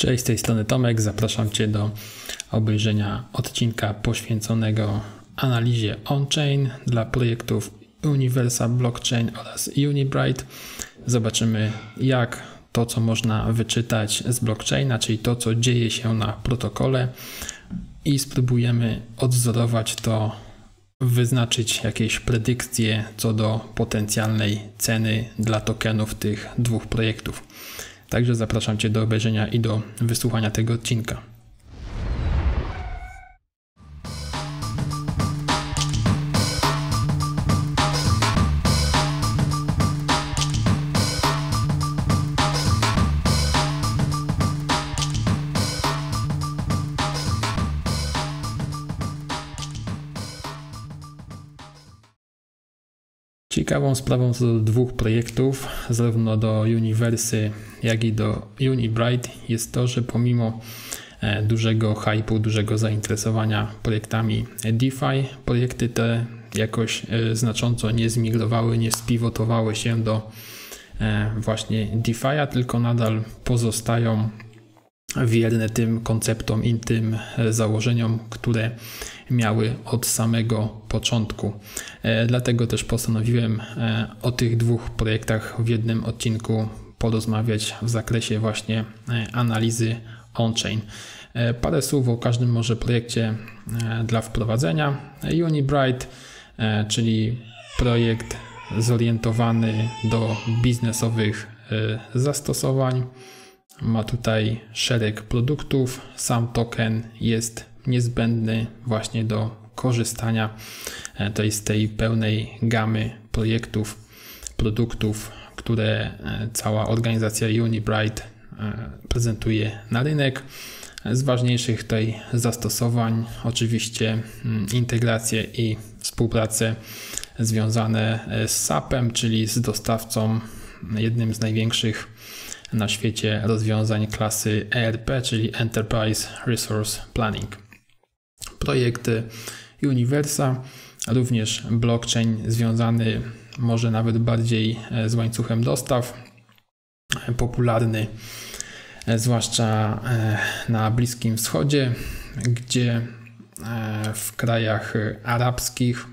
Cześć, z tej strony Tomek. Zapraszam Cię do obejrzenia odcinka poświęconego analizie on-chain dla projektów Universal Blockchain oraz Unibright. Zobaczymy, jak to, co można wyczytać z blockchaina, czyli to, co dzieje się na protokole, i spróbujemy odzorować to, wyznaczyć jakieś predykcje co do potencjalnej ceny dla tokenów tych dwóch projektów. Także zapraszam Cię do obejrzenia i do wysłuchania tego odcinka. Ciekawą sprawą co do dwóch projektów, zarówno do Universy, jak i do Unibright, jest to, że pomimo e, dużego hypu, dużego zainteresowania projektami DeFi, projekty te jakoś e, znacząco nie zmigrowały, nie spivotowały się do e, właśnie DeFi'a, tylko nadal pozostają wierne tym konceptom i tym założeniom, które miały od samego początku. E, dlatego też postanowiłem e, o tych dwóch projektach w jednym odcinku porozmawiać w zakresie właśnie e, analizy on-chain. Parę słów o każdym może projekcie dla wprowadzenia. Unibright, czyli projekt zorientowany do biznesowych zastosowań. Ma tutaj szereg produktów. Sam token jest niezbędny właśnie do korzystania e, tej, z tej pełnej gamy projektów, produktów, które e, cała organizacja Unibright e, prezentuje na rynek. Z ważniejszych tutaj zastosowań oczywiście mm, integracje i współpracę związane z SAP-em, czyli z dostawcą, jednym z największych na świecie rozwiązań klasy ERP, czyli Enterprise Resource Planning. Projekty Universa, również blockchain związany może nawet bardziej e, z łańcuchem dostaw, popularny e, zwłaszcza e, na Bliskim Wschodzie, gdzie w krajach arabskich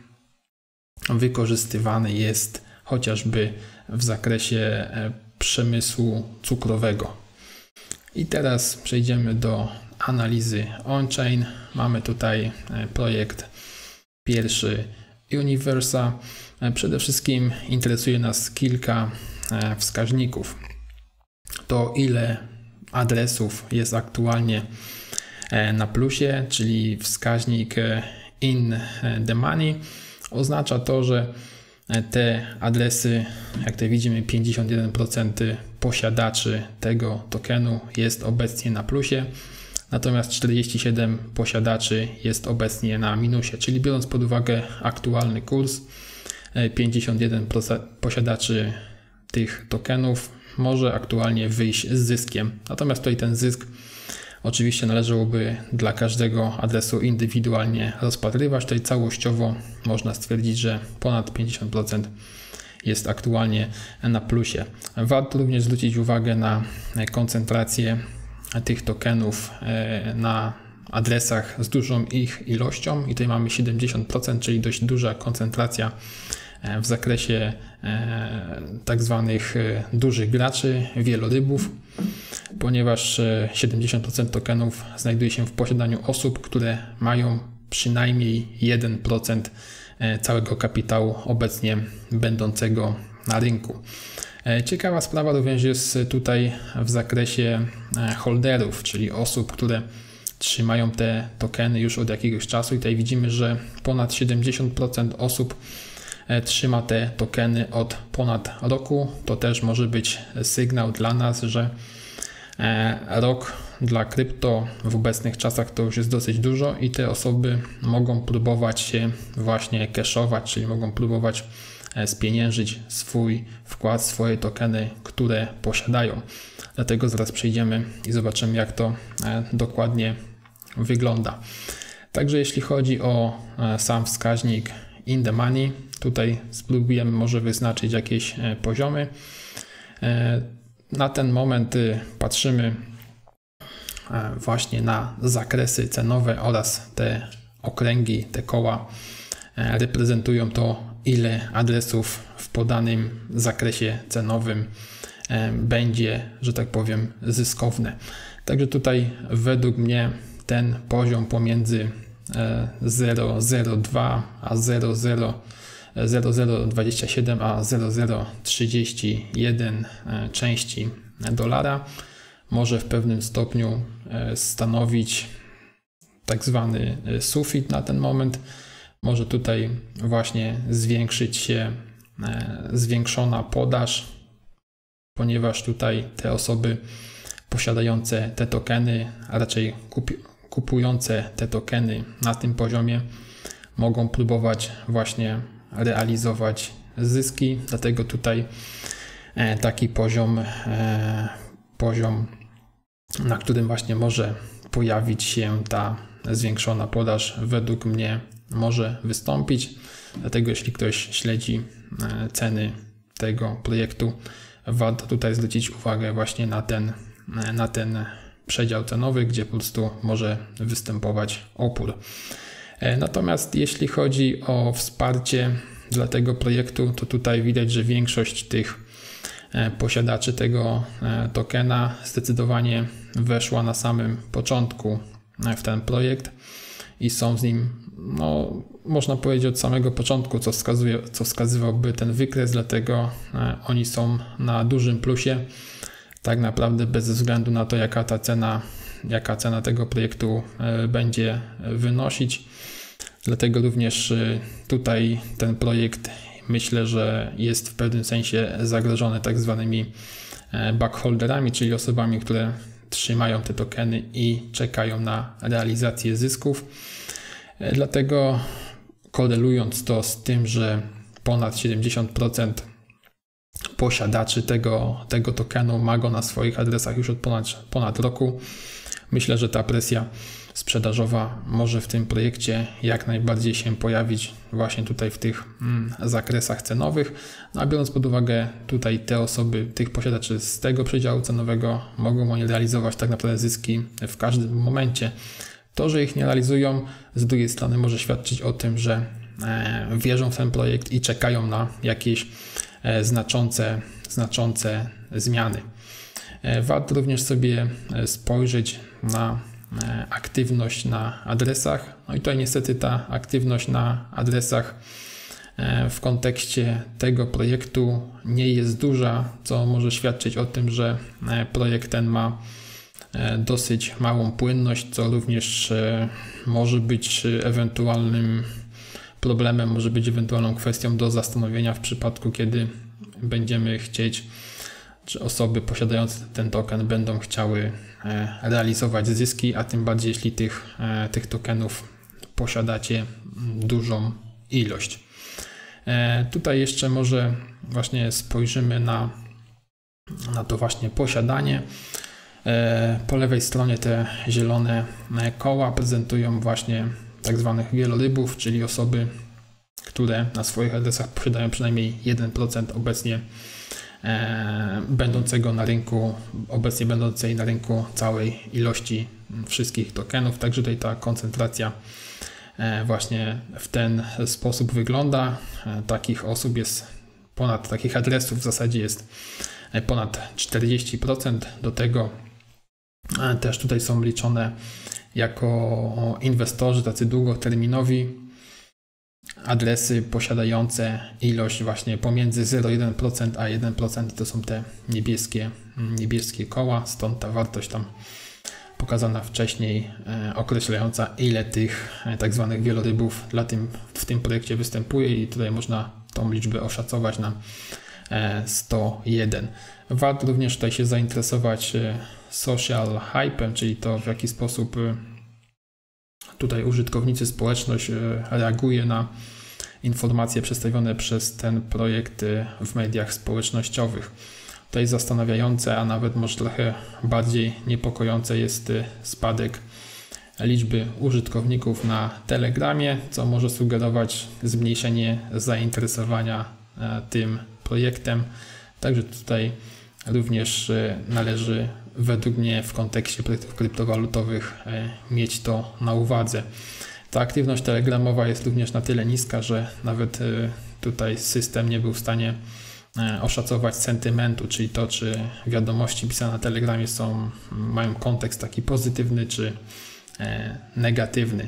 wykorzystywany jest chociażby w zakresie przemysłu cukrowego. I teraz przejdziemy do analizy on-chain. Mamy tutaj e, projekt pierwszy Universa. E, przede wszystkim interesuje nas kilka e, wskaźników. To ile adresów jest aktualnie na plusie, czyli wskaźnik in the money. Oznacza to, że te adresy, jak tutaj widzimy, 51% posiadaczy tego tokenu jest obecnie na plusie natomiast 47 posiadaczy jest obecnie na minusie, czyli biorąc pod uwagę aktualny kurs, 51 e, posiadaczy tych tokenów może aktualnie wyjść z zyskiem. Natomiast tutaj ten zysk oczywiście należałoby dla każdego adresu indywidualnie rozpatrywać. Tutaj całościowo można stwierdzić, że ponad 50% jest aktualnie na plusie. Warto również zwrócić uwagę na koncentrację tych tokenów e, na adresach z dużą ich ilością i tutaj mamy 70%, czyli dość duża koncentracja w zakresie e, tak zwanych dużych graczy, wielorybów, ponieważ 70% tokenów znajduje się w posiadaniu osób, które mają przynajmniej 1% całego kapitału obecnie będącego na rynku. E, ciekawa sprawa również jest tutaj w zakresie e, holderów, czyli osób, które trzymają te tokeny już od jakiegoś czasu i tutaj widzimy, że ponad 70% osób e, trzyma te tokeny od ponad roku. To też może być sygnał dla nas, że rok dla krypto w obecnych czasach to już jest dosyć dużo i te osoby mogą próbować się właśnie cashować, czyli mogą próbować E, spieniężyć swój wkład, swoje tokeny, które posiadają. Dlatego zaraz przejdziemy i zobaczymy, jak to e, dokładnie wygląda. Także jeśli chodzi o e, sam wskaźnik in the money, tutaj spróbujemy może wyznaczyć jakieś poziomy. Na ten moment patrzymy właśnie na zakresy cenowe oraz te okręgi, te koła reprezentują to, ile adresów w podanym zakresie cenowym będzie, że tak powiem, zyskowne. Także tutaj według mnie ten poziom pomiędzy 0,02 a 0,0 0027 a 0031 e, części dolara może w pewnym stopniu e, stanowić tak zwany e, sufit na ten moment. Może tutaj właśnie zwiększyć się zwiększona podaż, ponieważ tutaj te osoby posiadające te tokeny, a raczej kupujące te tokeny na tym poziomie mogą próbować właśnie realizować zyski, dlatego tutaj e, taki poziom, e, poziom, na którym właśnie może pojawić się ta zwiększona podaż, według mnie może wystąpić. Dlatego jeśli ktoś śledzi e, ceny tego projektu, warto tutaj zwrócić uwagę właśnie na ten, na ten przedział cenowy, gdzie po prostu może występować opór. E, natomiast jeśli chodzi o wsparcie dla tego projektu, to tutaj widać, że większość tych e, posiadaczy tego e, tokena zdecydowanie weszła na samym początku w ten projekt i są z nim, no, można powiedzieć od samego początku, co, wskazuje, co wskazywałby ten wykres, dlatego oni są na dużym plusie, tak naprawdę bez względu na to, jaka ta cena, jaka cena tego projektu będzie wynosić. Dlatego również y, tutaj ten projekt myślę, że jest w pewnym sensie zagrożony tak zwanymi e, backholderami, czyli osobami, które trzymają te tokeny i czekają na realizację zysków. E, dlatego korelując to z tym, że ponad 70% posiadaczy tego, tego tokenu ma go na swoich adresach już od ponad, ponad roku, myślę, że ta presja sprzedażowa może w tym projekcie jak najbardziej się pojawić właśnie tutaj w tych mm, zakresach cenowych. No a biorąc pod uwagę tutaj te osoby, tych posiadaczy z tego przedziału cenowego, mogą oni realizować tak naprawdę zyski w każdym momencie. To, że ich nie realizują, z drugiej strony może świadczyć o tym, że e, wierzą w ten projekt i czekają na jakieś e, znaczące, znaczące zmiany. E, warto również sobie spojrzeć na E, aktywność na adresach. No i tutaj niestety ta aktywność na adresach e, w kontekście tego projektu nie jest duża, co może świadczyć o tym, że e, projekt ten ma dosyć małą płynność, co również może być ewentualnym problemem, może być ewentualną kwestią do zastanowienia w przypadku, kiedy będziemy chcieć, czy osoby posiadające ten token będą chciały E, realizować zyski, a tym bardziej jeśli tych, e, tych tokenów posiadacie dużą ilość. E, tutaj jeszcze może właśnie spojrzymy na, na to właśnie posiadanie. Po lewej stronie te zielone koła prezentują właśnie tak zwanych wielorybów, czyli osoby, które na swoich adresach posiadają przynajmniej 1% obecnie będącego na rynku, obecnie będącej na rynku całej ilości wszystkich tokenów. Także tutaj ta koncentracja e, właśnie w ten sposób wygląda. E, takich osób jest ponad, takich adresów w zasadzie jest ponad 40%. Do tego też tutaj są liczone jako inwestorzy tacy długoterminowi, adresy posiadające ilość właśnie pomiędzy 0,1% a 1% to są te niebieskie, niebieskie koła, stąd ta wartość tam pokazana wcześniej, e, określająca ile tych e, tak zwanych wielorybów dla tym, w tym projekcie występuje i tutaj można tą liczbę oszacować na 101. E, warto również tutaj się zainteresować social hypem, czyli to w jaki sposób tutaj użytkownicy, społeczność e, reaguje na informacje przedstawione przez ten projekt e, w mediach społecznościowych. Tutaj zastanawiające, a nawet może trochę bardziej niepokojące jest e, spadek liczby użytkowników na Telegramie, co może sugerować zmniejszenie zainteresowania tym projektem. Także tutaj również należy według mnie w kontekście projektów kryptowalutowych mieć to na uwadze. Ta aktywność telegramowa jest również na tyle niska, że nawet tutaj system nie był w stanie oszacować sentymentu, czyli to, czy wiadomości pisane na Telegramie są, mają kontekst taki pozytywny, czy negatywny.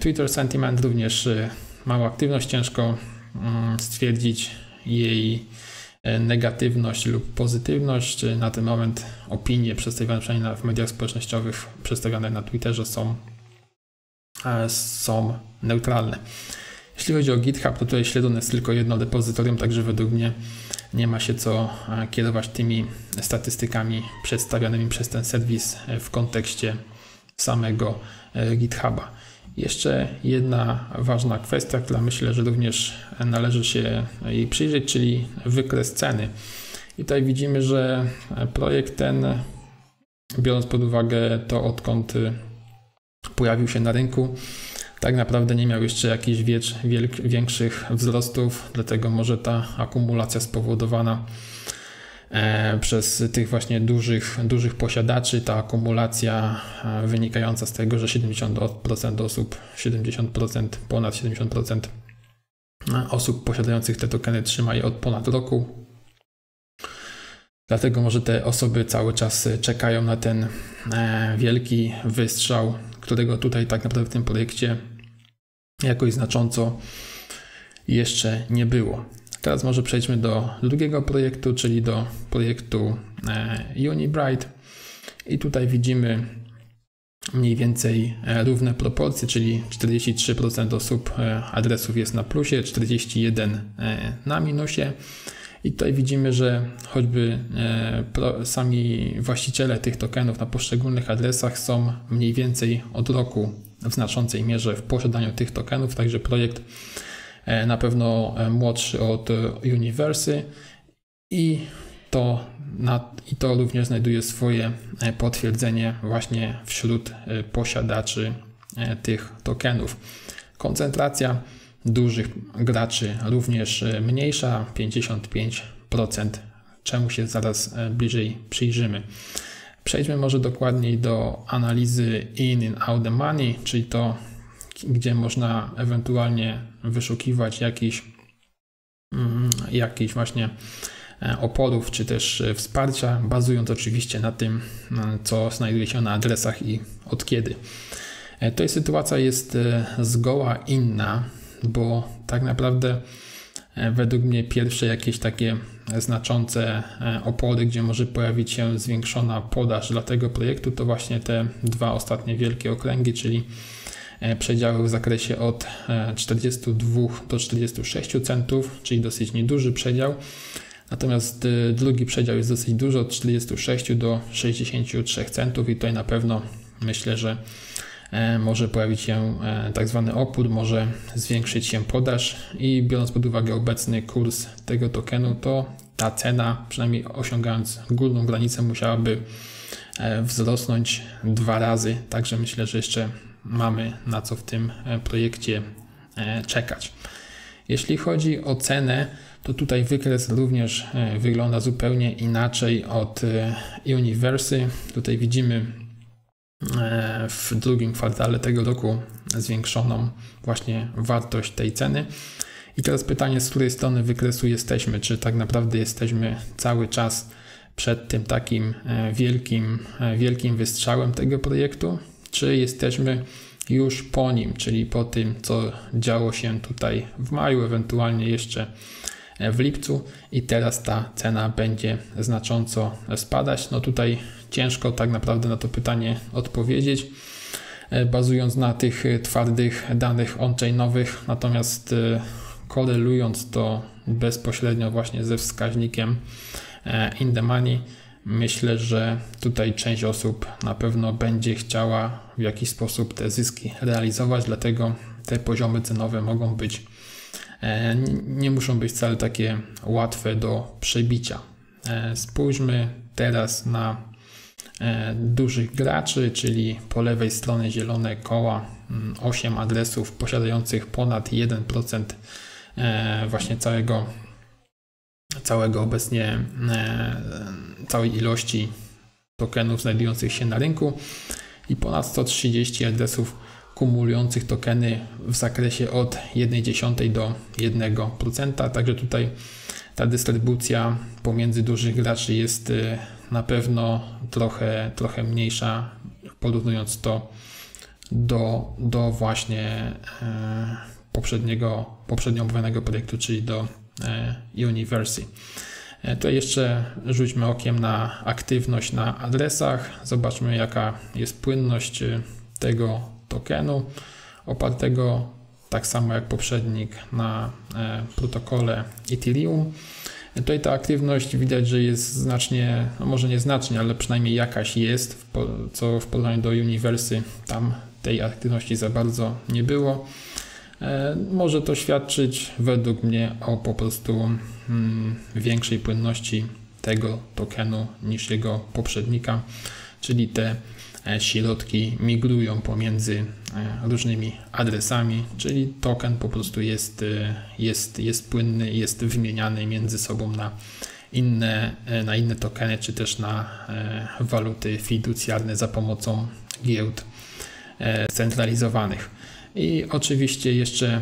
Twitter Sentiment również mała aktywność, ciężko stwierdzić jej e, negatywność lub pozytywność. Na ten moment opinie przedstawiane przynajmniej w mediach społecznościowych, przedstawiane na Twitterze są, e, są neutralne. Jeśli chodzi o GitHub, to tutaj śledzone jest tylko jedno depozytorium, także według mnie nie ma się co e, kierować tymi statystykami przedstawianymi przez ten serwis w kontekście samego GitHuba. Jeszcze jedna ważna kwestia, która myślę, że również należy się jej przyjrzeć, czyli wykres ceny. I tutaj widzimy, że projekt ten, biorąc pod uwagę to, odkąd pojawił się na rynku, tak naprawdę nie miał jeszcze jakichś większych wzrostów, dlatego może ta akumulacja spowodowana przez tych właśnie dużych, dużych posiadaczy. Ta akumulacja e, wynikająca z tego, że 70% osób, 70%, ponad 70% e, osób posiadających te tokeny trzyma je od ponad roku. Dlatego może te osoby cały czas czekają na ten wielki wystrzał, którego tutaj tak naprawdę w tym projekcie jakoś znacząco jeszcze nie było. Teraz może przejdźmy do drugiego projektu, czyli do projektu e, Unibright. I tutaj widzimy mniej więcej e, równe proporcje, czyli 43% osób e, adresów jest na plusie, 41% na minusie. I tutaj widzimy, że choćby sami właściciele tych tokenów na poszczególnych adresach są mniej więcej od roku w znaczącej mierze w posiadaniu tych tokenów, także projekt na pewno e, młodszy od Uniwersy i to, na, i to również znajduje swoje e, potwierdzenie właśnie wśród posiadaczy tych tokenów. Koncentracja dużych graczy również mniejsza, 55%, czemu się zaraz bliżej przyjrzymy. Przejdźmy może dokładniej do analizy in and out the money, czyli to gdzie można ewentualnie wyszukiwać jakiś, mm, jakiś właśnie e, oporów, czy też e, wsparcia, bazując oczywiście na tym, co znajduje się na adresach i od kiedy. E, tutaj sytuacja jest zgoła inna, bo tak naprawdę według mnie pierwsze jakieś takie znaczące opory, gdzie może pojawić się zwiększona podaż dla tego projektu, to właśnie te dwa ostatnie wielkie okręgi, czyli E, przedziały w zakresie od 42 e, do 46 centów, czyli dosyć nieduży przedział. Natomiast e, drugi przedział jest dosyć duży, od 46 do 63 centów i tutaj na pewno myślę, że może pojawić się tak zwany opór, może zwiększyć się podaż i biorąc pod uwagę obecny kurs tego tokenu, to ta cena, przynajmniej osiągając górną granicę, musiałaby wzrosnąć dwa razy. Także myślę, że jeszcze mamy na co w tym e, projekcie e, czekać. Jeśli chodzi o cenę, to tutaj wykres również e, wygląda zupełnie inaczej od Universy. Tutaj widzimy w drugim kwartale tego roku zwiększoną właśnie wartość tej ceny. I teraz pytanie, z której strony wykresu jesteśmy? Czy tak naprawdę jesteśmy cały czas przed tym takim wielkim, wielkim wystrzałem tego projektu? Czy jesteśmy już po nim, czyli po tym, co działo się tutaj w maju, ewentualnie jeszcze w lipcu, i teraz ta cena będzie znacząco spadać. No tutaj ciężko tak naprawdę na to pytanie odpowiedzieć, e, bazując na tych twardych danych on-chainowych, natomiast e, korelując to bezpośrednio właśnie ze wskaźnikiem e, in the money, Myślę, że tutaj część osób na pewno będzie chciała w jakiś sposób te zyski realizować, dlatego te poziomy cenowe mogą być, e, nie muszą być wcale takie łatwe do przebicia. E, spójrzmy teraz na e, dużych graczy, czyli po lewej stronie zielone koła, 8 mm, adresów posiadających ponad 1% właśnie całego całego obecnie, e, całej ilości tokenów znajdujących się na rynku i ponad 130 adresów kumulujących tokeny w zakresie od 1,1 do 1%. Także tutaj ta dystrybucja pomiędzy dużych graczy jest y, na pewno trochę, trochę mniejsza, porównując to do, do właśnie e, poprzedniego, poprzednio omawianego projektu, czyli do e, University. E, tutaj jeszcze rzućmy okiem na aktywność na adresach. Zobaczmy, jaka jest płynność tego tokenu opartego tak samo jak poprzednik na protokole Ethereum. Tutaj ta aktywność widać, że jest znacznie, no może nie znacznie, ale przynajmniej jakaś jest, co w porównaniu do Uniwersy tam tej aktywności za bardzo nie było. E, może to świadczyć według mnie o po prostu mm, większej płynności tego tokenu niż jego poprzednika, czyli te e, środki migrują pomiędzy e, różnymi adresami, czyli token po prostu jest, jest, jest płynny, jest wymieniany między sobą na inne, na inne tokeny, czy też na waluty fiducjarne za pomocą giełd centralizowanych. I oczywiście jeszcze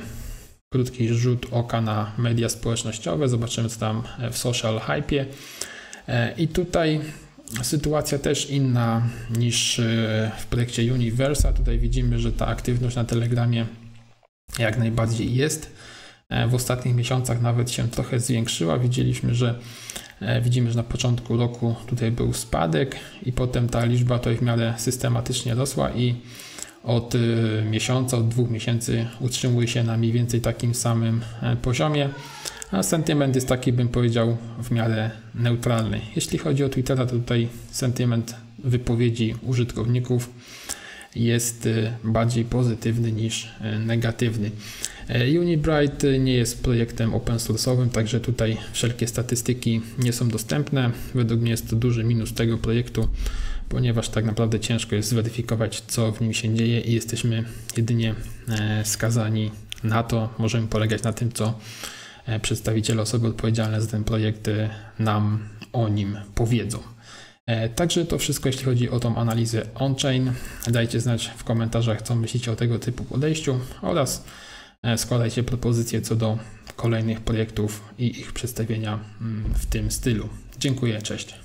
krótki rzut oka na media społecznościowe. Zobaczymy, co tam w social hype. E, I tutaj sytuacja też inna niż e, w projekcie Universa. Tutaj widzimy, że ta aktywność na Telegramie jak najbardziej jest. E, w ostatnich miesiącach nawet się trochę zwiększyła. Widzieliśmy, że widzimy, że na początku roku tutaj był spadek i potem ta liczba tutaj w miarę systematycznie rosła i od y, miesiąca, od dwóch miesięcy utrzymuje się na mniej więcej takim samym e, poziomie, a sentyment jest taki, bym powiedział, w miarę neutralny. Jeśli chodzi o Twittera, to tutaj sentyment wypowiedzi użytkowników jest y, bardziej pozytywny niż y, negatywny. E, Unibright nie jest projektem open source'owym, także tutaj wszelkie statystyki nie są dostępne. Według mnie jest to duży minus tego projektu, ponieważ tak naprawdę ciężko jest zweryfikować, co w nim się dzieje i jesteśmy jedynie e, skazani na to, możemy polegać na tym, co e, przedstawiciele osoby odpowiedzialne za ten projekt nam o nim powiedzą. Także to wszystko, jeśli chodzi o tą analizę on-chain. Dajcie znać w komentarzach, co myślicie o tego typu podejściu oraz E, składajcie propozycje co do kolejnych projektów i ich przedstawienia mm, w tym stylu. Dziękuję, cześć.